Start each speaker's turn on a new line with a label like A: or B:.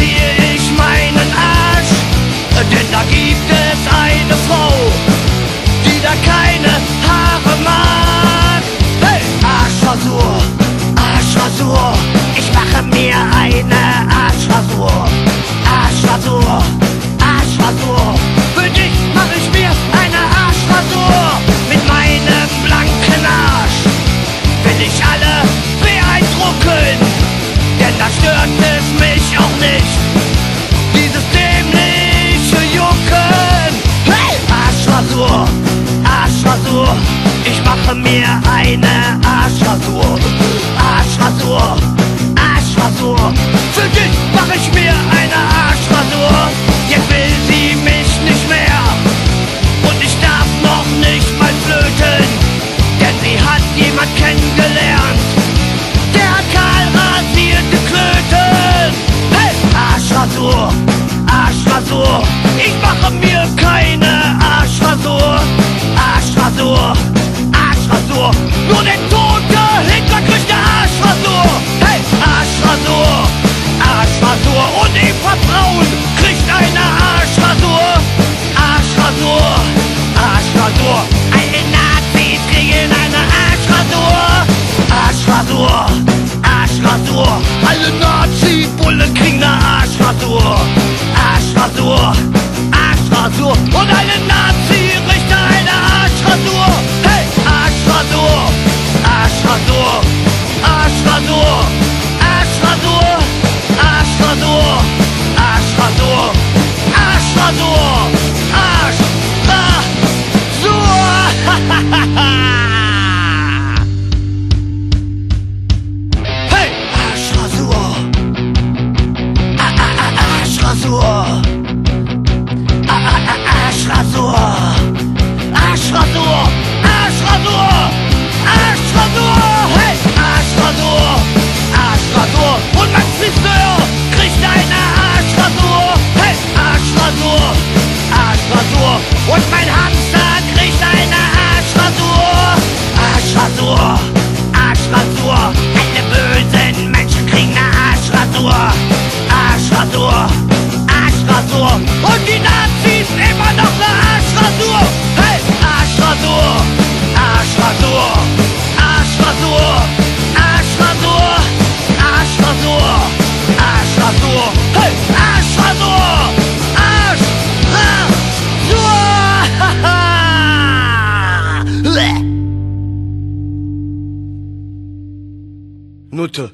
A: verliere ich meinen Arsch, denn da gibt es eine Frau. stört es mich auch nicht. Dieses dämliche Jucken. Hey! Arschrasur, Arschrasur. Ich mache mir eine Arschrasur. Arschrasur. Nur der tote Hitler kriegt eine Arschrasur. Hey, Arschrasur, Arschrasur. Und Eva Braun kriegt eine Arschrasur. Arschrasur, Arschrasur. Alle Nazis kriegen eine Arschrasur. Arschrasur, Arschrasur. Alle Nazi-Bullen kriegen eine Arschrasur. Arschrasur, Arschrasur. Und alle
B: Nutte.